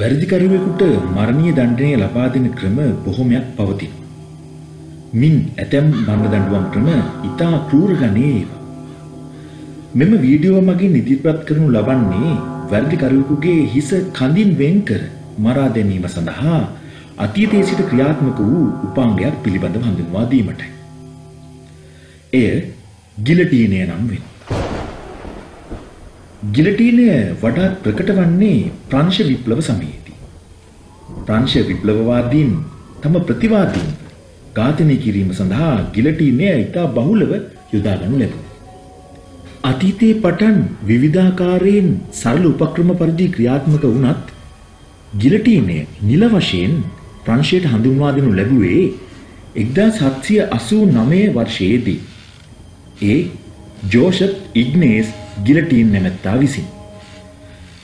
වැරදිකරුවෙකුට මරණීය දණ්ඩනය ලබා දෙන ක්‍රම බොහොමයක් පවතින. මින් ඇතැම් මරණ දඬුවම් ක්‍රම ඉතා කෲර ගණයේ ඒවා. මෙම වීඩියෝ මගින් ඉදිරිපත් කරනු ලබන්නේ වැරදිකරුවෙකුගේ හිස කඳින් වෙන් කර මරා දැමීම සඳහා අතීතයේ සිට ක්‍රියාත්මක වූ උපාංගයක් පිළිබඳව හඳුන්වා දීමටයි. එය ගිලටීනය නම් වෙන. ගිලටීනය වඩාත් ප්‍රකට වන්නේ ප්‍රංශ විප්ලව සමයේදී. ප්‍රංශ විප්ලවවාදීන් තම ප්‍රතිවාදීන් ඝාතනය කිරීම සඳහා ගිලටීනය ඉතා බහුලව යොදාගනු ලැබුණා. අතීතයේ පටන් විවිධාකාරයෙන් සරල උපක්‍රම පරිදි ක්‍රියාත්මක වුණත් ගිලටීනය නිල වශයෙන් ප්‍රංශයට හඳුන්වා දෙනු ලැබුවේ 1789 වර්ෂයේදී. ඒ ජෝෂප් ඉග්නේස් ගිලටීන් නැමැත්තා විසින්.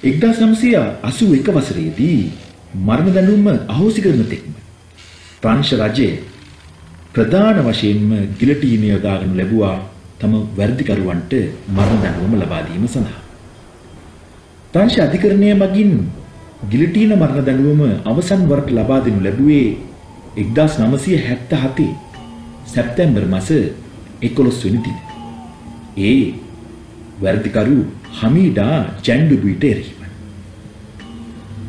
1981 වසරේදී මරණ දඬුවම අහෝසි කරන තෙක්ම ප්‍රංශ රජය ප්‍රධාන වශයෙන්ම ගිලටීනය යොදාගනු ලැබුවා තම වැරදිකරුවන්ට මරණ දඬුවම ලබා දීම සඳහා. ප්‍රංශ අධිකරණය මගින් ගිලටීන මරණ දඬුවම අවසන් වරට ලබා දෙනු ලැබුවේ 1977 සැප්තැම්බර් මාස 11 වෙනි දින. ඒ වැරදිකරු හමීඩා ජැන්ඩුබීට එරෙහිව.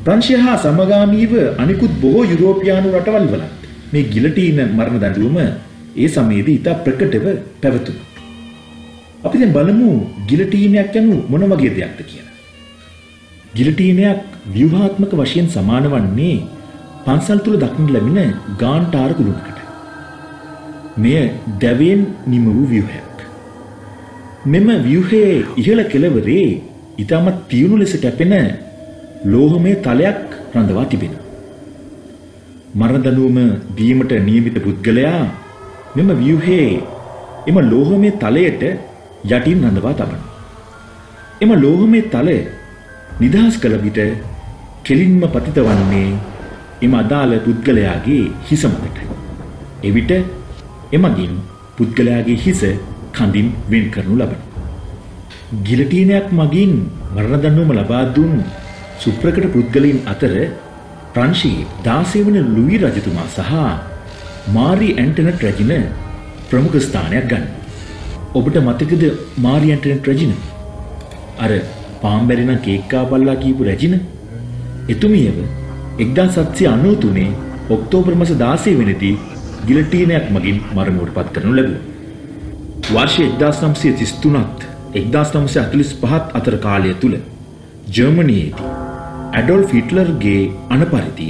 ප්‍රංශය හා සමගාමීව අනිකුත් බොහෝ යුරෝපියානු රටවල් වලත් මේ ගිලටීන මරණ දඬුවම ඒ සමයේදී ඉතා ප්‍රකටව පැවතුණා. අපි දැන් බලමු ගිලටීනයක් යනු මොන වගේ දෙයක්ද කියලා. ගිලටීනයක් ව්‍යුහාත්මක වශයෙන් සමාන වන්නේ පන්සල් තුල දක්නට ලැබෙන ගාන්ටාර කුළුණකට. මෙය දැවෙන් නිම වූ ව්‍යුහයක්. මෙම ව්‍යුහයේ ඉහළ කෙළවරේ ඊටමත් තියුණු ලෙස කැපෙන ලෝහමය තලයක් රඳවා තිබෙනවා. මරණ දඬුවම දීමට නියමිත පුද්ගලයා මෙම ව්‍යුහයේ එම ලෝහමය තලයට යටින් රඳවා තබනවා. එම ලෝහමය තලය නිදහස් කළ විට කෙලින්ම පතිත වන්නේ එම අදාළ පුද්ගලයාගේ හිස මතටයි. එවිට එමගින් පුද්ගලයාගේ හිස කඳින් වෙන් කරනු ලබන. ගිලටීනයක් මගින් මරණ දඬුවම ලබා දුන් සුප්‍රකට පුද්ගලයින් අතර ප්‍රංශයේ 16 වන ලුයි රජතුමා සහ මාරි ඇන්ටනට් රැජින ප්‍රමුඛ ස්ථානයක් ගන්න. ඔබට මතකද මාරි ඇන්ටනට් රැජින? අර පාම්බැරි නම් කේක් කාපල්ලා කියපු රැජින? එතුමියව 1793 ඔක්තෝබර් මාස 16 වෙනිදී ගිලටීනයක් මගින් මරණයට පත් කරනු ලැබුවා. වර්ෂ 1933ත් 1945ත් අතර කාලය තුල ජර්මනියේදී ඇඩොල්ෆ් හිට්ලර්ගේ අනපරිදි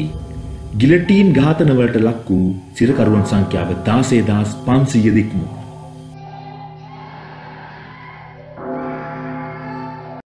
ගිලටීන් ඝාතනවලට ලක් වූ සිරකරුවන් සංඛ්‍යාව 16500 දික්මුවා.